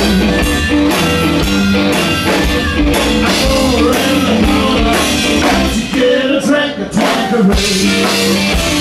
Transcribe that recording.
I go around the corner to get a drink of Tanqueray.